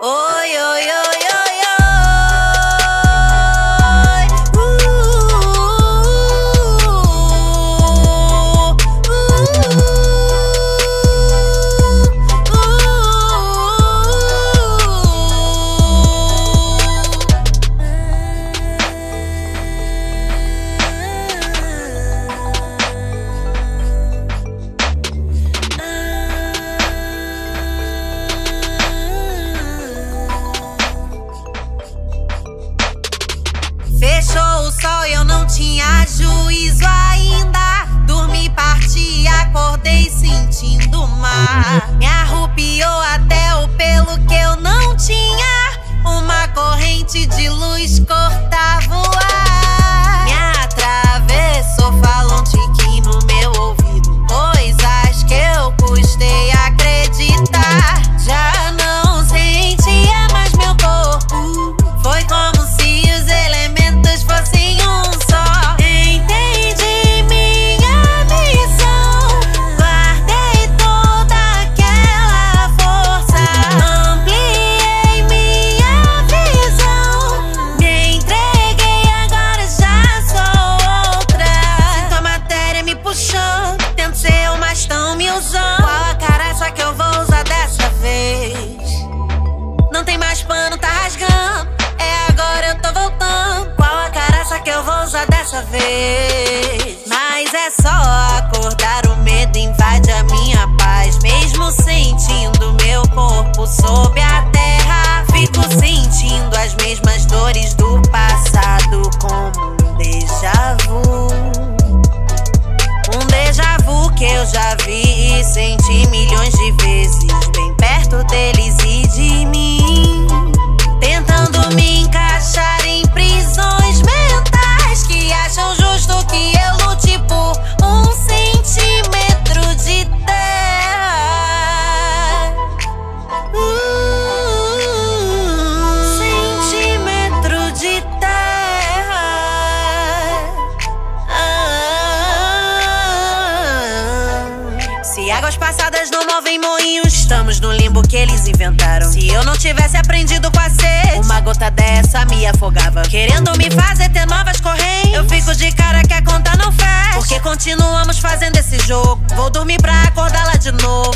Oh oy, oy. sol, eu não tinha juízo ainda. Dormi, parti, acordei. dessa vez. Mas é só a Águas passadas não movem moinhos. Estamos no limbo que eles inventaram. Se eu não tivesse aprendido com a sede, uma gota dessa me afogava. Querendo me fazer ter novas correntes. Eu fico de cara que a conta não fecha. Porque continuamos fazendo esse jogo. Vou dormir pra acordar lá de novo.